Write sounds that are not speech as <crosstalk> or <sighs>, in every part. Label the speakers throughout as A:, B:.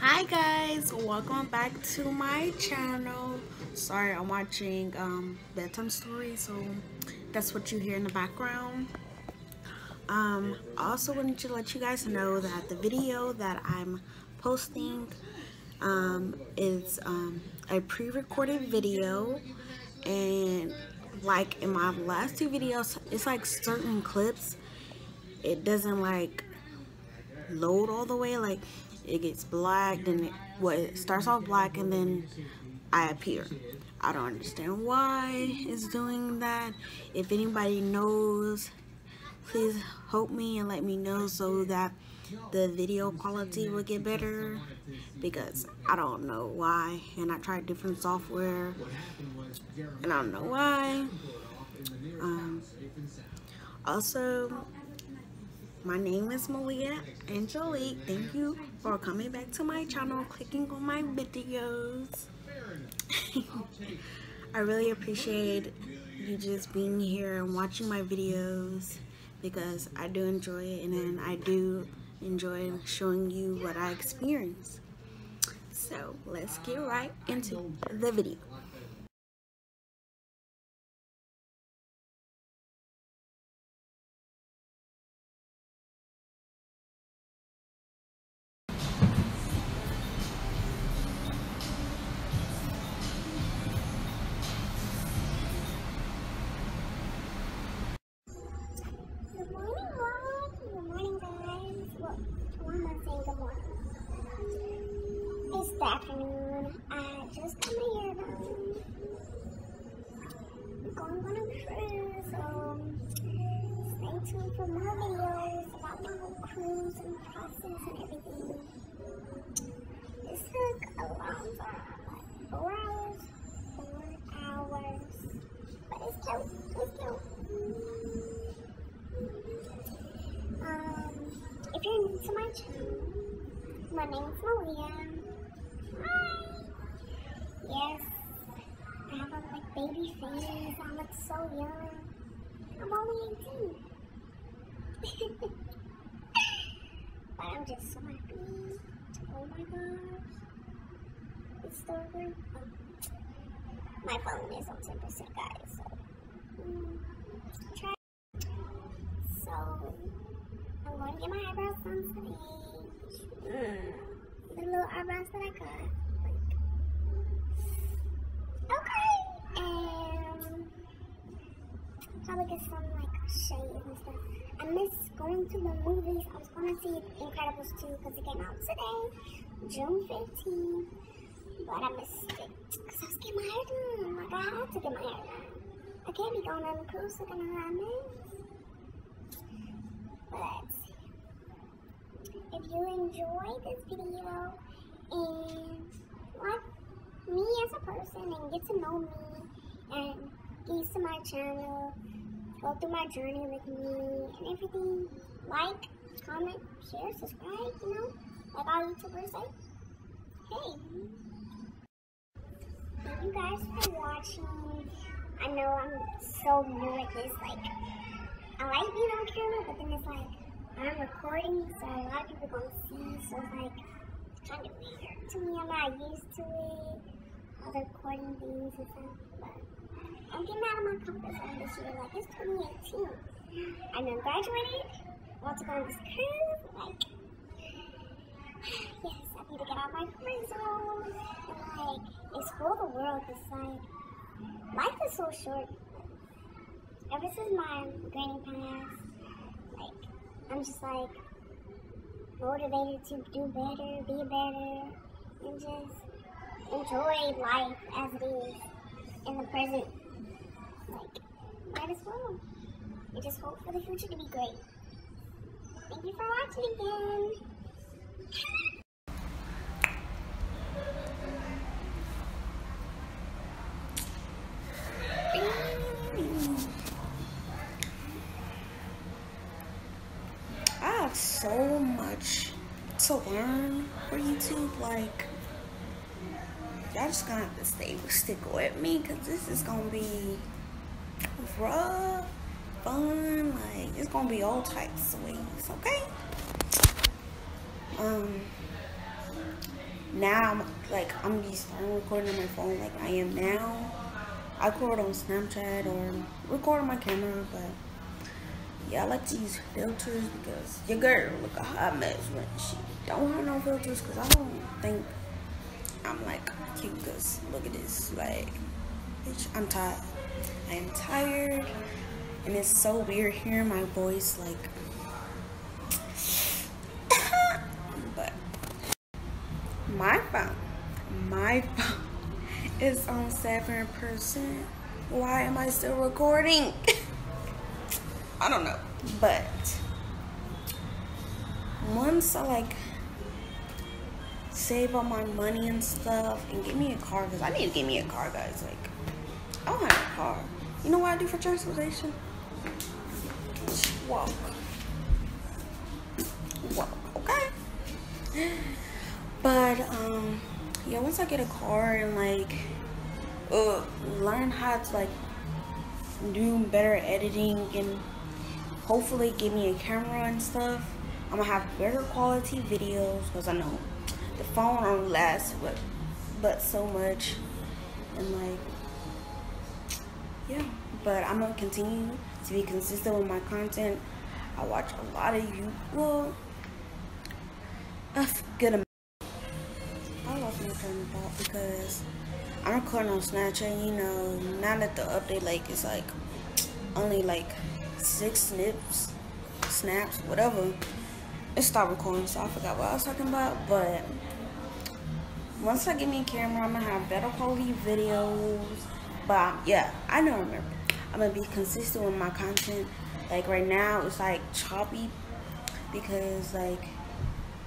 A: Hi guys, welcome back to my channel. Sorry, I'm watching um, bedtime stories, so that's what you hear in the background. Um, I also wanted to let you guys know that the video that I'm posting um, is um, a pre-recorded video and like in my last two videos, it's like certain clips, it doesn't like load all the way, like it gets black, then it, well, it starts off black and then I appear. I don't understand why it's doing that. If anybody knows, please help me and let me know so that the video quality will get better because I don't know why and I tried different software and I don't know why um, also my name is Malia Angelique thank you for coming back to my channel clicking on my videos <laughs> I really appreciate you just being here and watching my videos because I do enjoy it and then I do enjoy showing you what I experience. So let's get right into the video.
B: Young. I'm only 18. <laughs> but I'm just so happy. Oh my gosh. It's still going. Oh. My phone is on 10%, guys. So, mm, try. So, I'm going to get my eyebrows done today. Mm the little eyebrows that I got. Like, okay. And probably get some like shades and stuff. I miss going to the movies. I was going to see Incredibles 2 because it came out today, June 15th. But I missed it because I was getting my hair done. Oh like, I had to get my hair done. I can't be going on a cruise looking at that mess. But if you enjoyed this video and like me as a person and get to know me and get to my channel, go through my journey with me and everything, like, comment, share, subscribe, you know, like all YouTubers say. Hey! Thank you guys for watching. I know I'm so new at this, like, I like being on camera, but then it's like, I'm recording, so a lot of people gonna see, so it's like kind of weird to me. I'm not used to it. Other recording things and stuff, but I'm getting out of my comfort zone this year. Like it's 2018. I know graduated, want to go on this cruise. Like, <sighs> yes, I need to get out of my comfort zone and like explore the world. It's like life is so short. Ever since my granny passed, like I'm just like motivated to do better, be better, and just enjoy life as it is in the present. Might as well. And just hope for the future to be great. Thank you for watching again.
A: So much to learn for YouTube. Like, y'all just gonna have to stay stick with me because this is gonna be rough, fun. Like, it's gonna be all types of okay? Um, now I'm like I'm be starting recording on my phone like I am now. I record on Snapchat or record on my camera, but yeah, I like to use filters because your girl look a hot mess when she don't have no filters because I don't think I'm like cute because look at this like bitch I'm tired I am tired and it's so weird hearing my voice like <coughs> but my phone my phone <laughs> is on seven percent. Why am I still recording? <laughs> I don't know but once I like save all my money and stuff and get me a car because I need to get me a car guys like car you know what I do for transportation? Walk. Walk okay? But um yeah once I get a car and like uh learn how to like do better editing and hopefully give me a camera and stuff I'm gonna have better quality videos because I know the phone only lasts but but so much. And like but i'm gonna continue to be consistent with my content i watch a lot of you well a good amount i lost my train of thought because i'm recording on snapchat you know now that the update like is like only like six snips snaps whatever it stopped recording so i forgot what i was talking about but once I get me a camera, I'm gonna have better quality videos. But yeah, I don't remember. I'm gonna be consistent with my content. Like right now, it's like choppy because like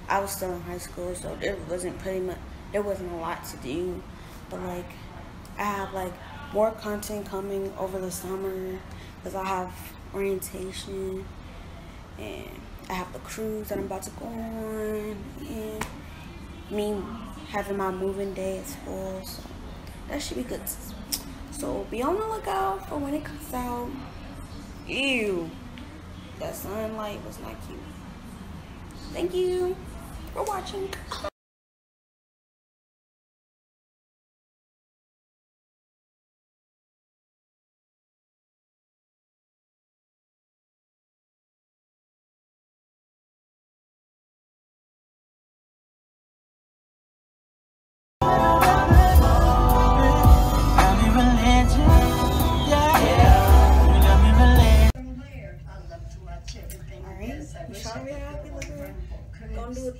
A: I was still in high school, so there wasn't pretty much there wasn't a lot to do. But like I have like more content coming over the summer because I have orientation and I have the cruise that I'm about to go on and me having my moving day at school. So that should be good. So be on the lookout for when it comes out. Ew. That sunlight was not cute. Thank you for watching.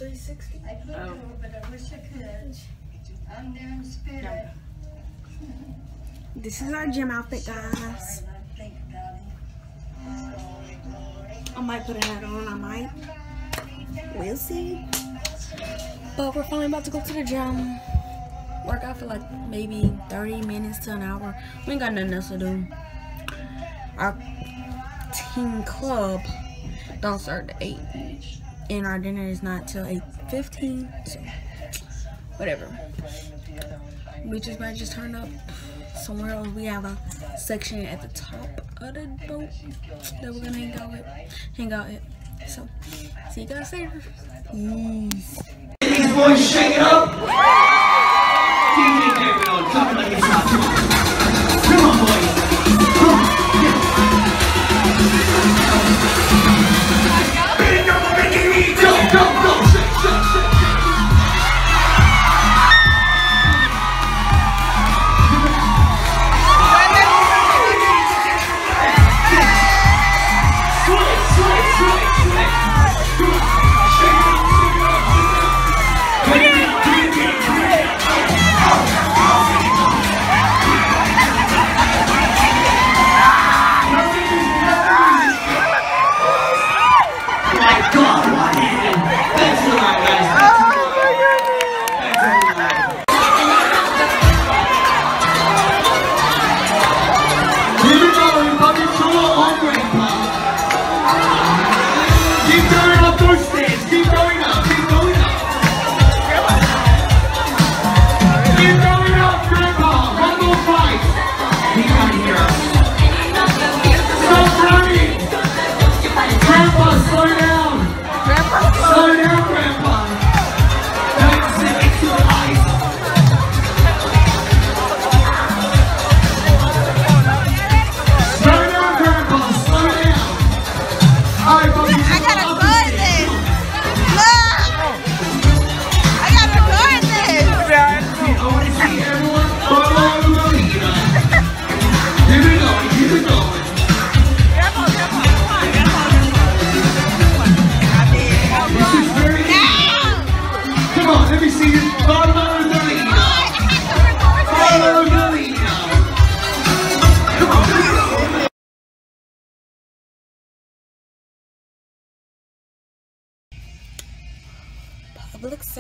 A: 360? I could oh. do but I wish I could. I'm there in spirit. This is our gym outfit, guys. I might put a hat on, I might. We'll see. But we're finally about to go to the gym. Work out for like maybe 30 minutes to an hour. We ain't got nothing else to do. Our team club don't start at 8 and our dinner is not till 8.15 so whatever. We just might just turn up somewhere else we have a section at the top of the boat that we're gonna hang out with hang out at. So see you guys later. Peace. These boys it up. Come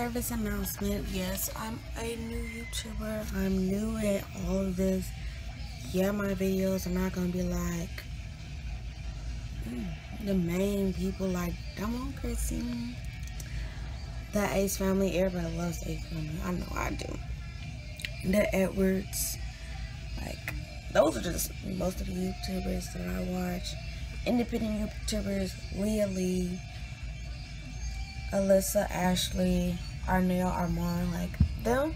A: service announcement. Yes, I'm a new YouTuber. I'm new at all of this. Yeah, my videos are not gonna be like mm, the main people like Damo Chrissy, the Ace family. Everybody loves Ace family. I know I do. The Edwards, like those are just most of the YouTubers that I watch. Independent YouTubers, Leah Lee. Alyssa, Ashley, Arnell, Armand, like them.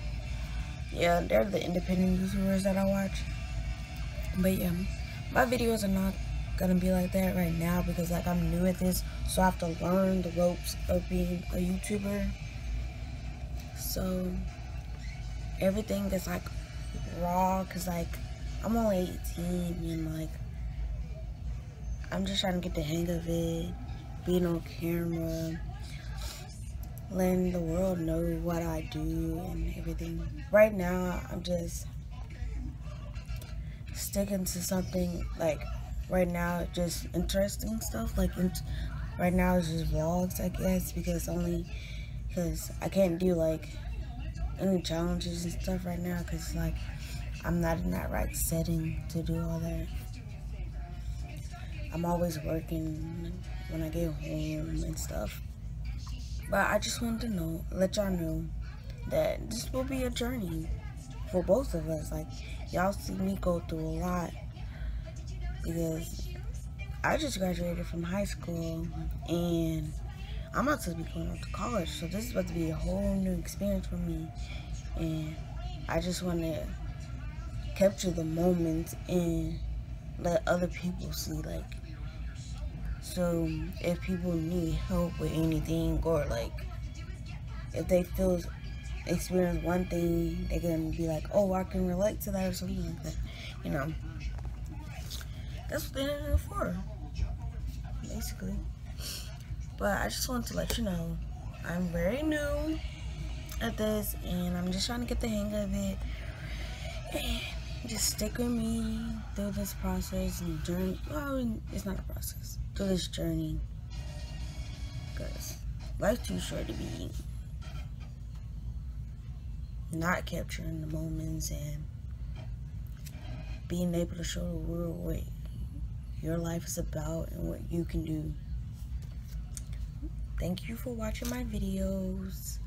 A: Yeah, they're the independent YouTubers that I watch. But yeah, my videos are not gonna be like that right now because like I'm new at this, so I have to learn the ropes of being a YouTuber. So everything is like raw because like I'm only 18 and like I'm just trying to get the hang of it, being on camera letting the world know what I do and everything. Right now, I'm just sticking to something like right now, just interesting stuff. Like right now, it's just vlogs, I guess, because only because I can't do like any challenges and stuff right now because like I'm not in that right setting to do all that. I'm always working when I get home and stuff. But I just wanted to know, let y'all know that this will be a journey for both of us. Like, y'all see me go through a lot because I just graduated from high school and I'm about to be going off to college. So this is about to be a whole new experience for me. And I just want to capture the moments and let other people see, like, so if people need help with anything or like if they feel experience one thing, they can be like, oh, I can relate to that or something like that. You know, that's what they're there for, basically. But I just wanted to let you know, I'm very new at this, and I'm just trying to get the hang of it. And just stick with me through this process and journey. Well, it's not a process through this journey because life's too short to be not capturing the moments and being able to show the world what your life is about and what you can do. Thank you for watching my videos.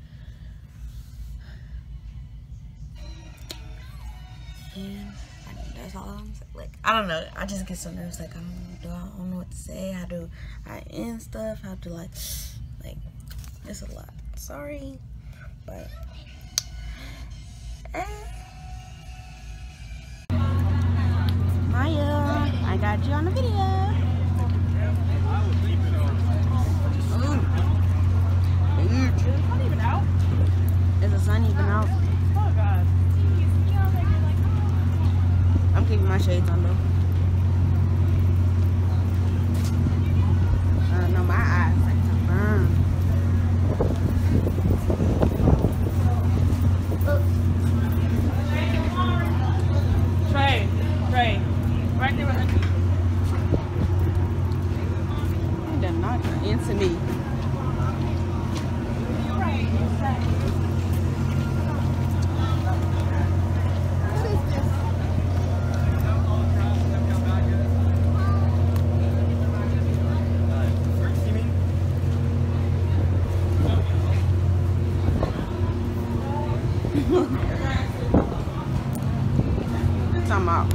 A: And that's all I'm saying. Like, I don't know. I just get so nervous. Like, I don't, do I don't know what to say. How do I end stuff? How to, like, <sighs> like, it's a lot. Sorry. But, eh. Maya, I got you on the video. Is the sun even out? Keeping my shades on though. Uh, no, my eyes like to burn.
C: Trey, Trey, right there with
A: He done knocked into me. talking about?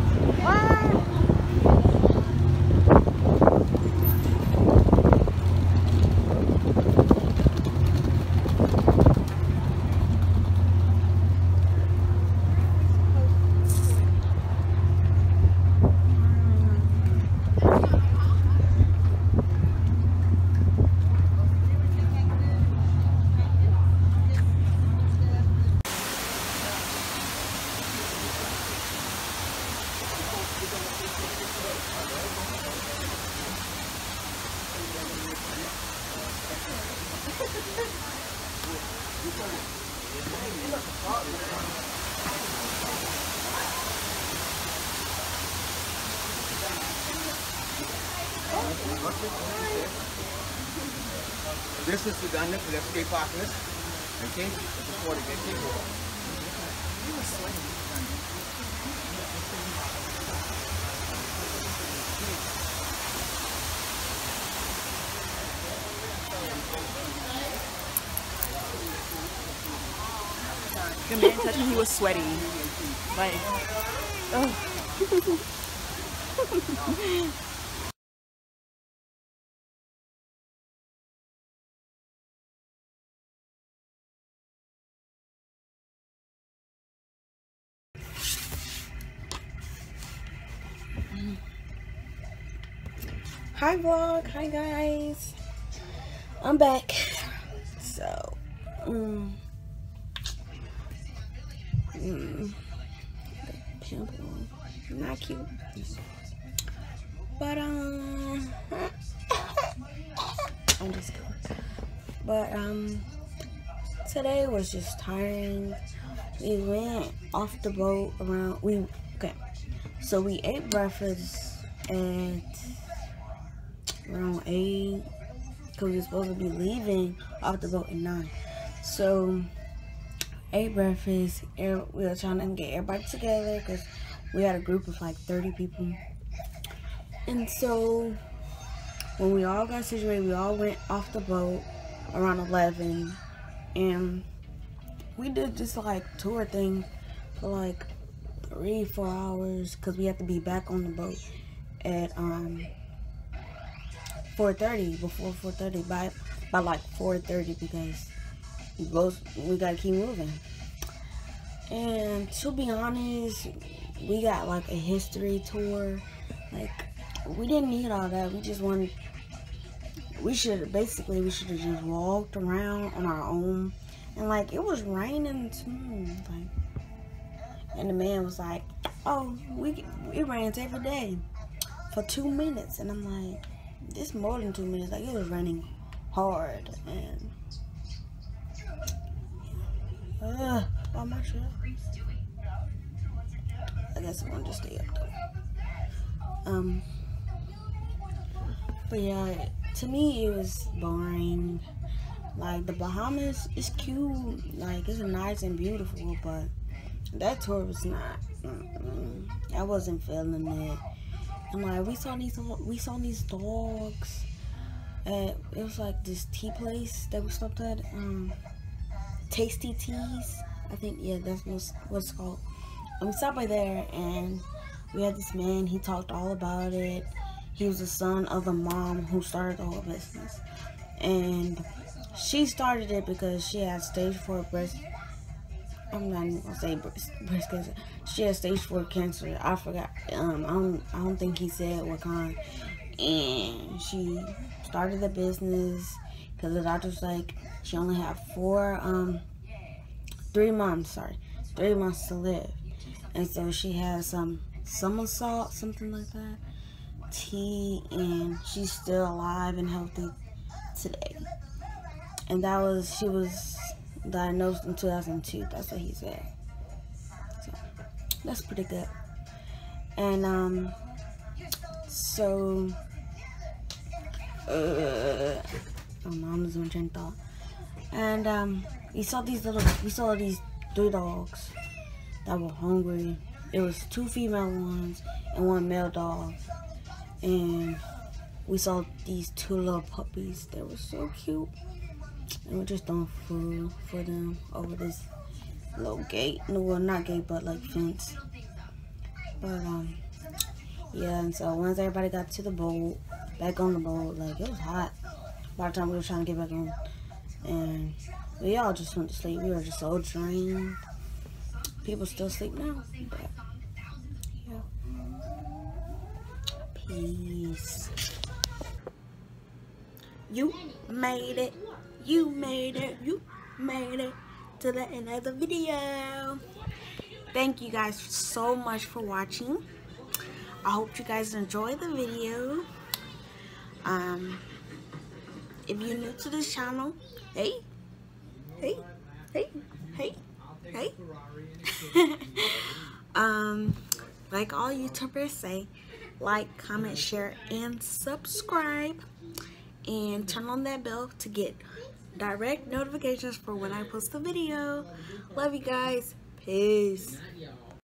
A: What?
D: This is the gun, let's stay partners. Okay? Just water, get take water.
C: The man touched me, he was sweaty. Like, oh. <laughs>
A: Hi vlog, hi guys. I'm back. So, um, mm, not cute. But um, <laughs> I'm just kidding. But um, today was just tiring. We went off the boat around. We okay. So we ate breakfast at around 8 because we're supposed to be leaving off the boat at 9. So, ate breakfast. and We were trying to get everybody together because we had a group of like 30 people. And so, when we all got situated, we all went off the boat around 11. And we did this like tour thing for like three, four hours because we had to be back on the boat at um 4:30 before 4:30 by by like 4:30 because we both we gotta keep moving. And to be honest, we got like a history tour. Like we didn't need all that. We just wanted. We should basically we should have just walked around on our own. And like it was raining too. Like, and the man was like, "Oh, we it rains every day for two minutes," and I'm like it's more than two minutes. Like it was running hard and uh, oh my shirt. I guess I'm gonna just stay up though. Um, but yeah, to me it was boring. Like the Bahamas is cute, like it's nice and beautiful, but that tour was not. Mm -mm. I wasn't feeling it. And like we saw these we saw these dogs at it was like this tea place that we stopped at. Um Tasty Teas. I think yeah that's what's what's called. And we stopped by there and we had this man, he talked all about it. He was the son of the mom who started the whole business. And she started it because she had stage four breast I'm not even gonna say breast, breast cancer. She has stage four cancer. I forgot. Um, I don't. I don't think he said what kind. And she started the business because the doctor's like she only had four, um, three months. Sorry, three months to live. And so she has some summer salt, something like that, tea, and she's still alive and healthy today. And that was she was diagnosed in 2002. That's what he said. So that's pretty good. And um, so uh, oh no, I'm. And um, we saw these little, we saw these three dogs that were hungry. It was two female ones and one male dog. And we saw these two little puppies. They were so cute and we're just throwing food for them over this little gate. No, well, not gate, but like fence. But um, yeah. And so once everybody got to the boat, back on the boat, like it was hot. By the time we were trying to get back on, and we all just went to sleep. We were just so drained. People still sleep now, but yeah. Peace. You made it. You made it. You made it to the end of the video. Thank you guys so much for watching. I hope you guys enjoy the video. Um, if you're new to this channel, hey, hey, hey, hey, hey. <laughs> um, like all YouTubers say, like, comment, share, and subscribe. And turn on that bell to get direct notifications for when I post a video. Love you guys. Peace.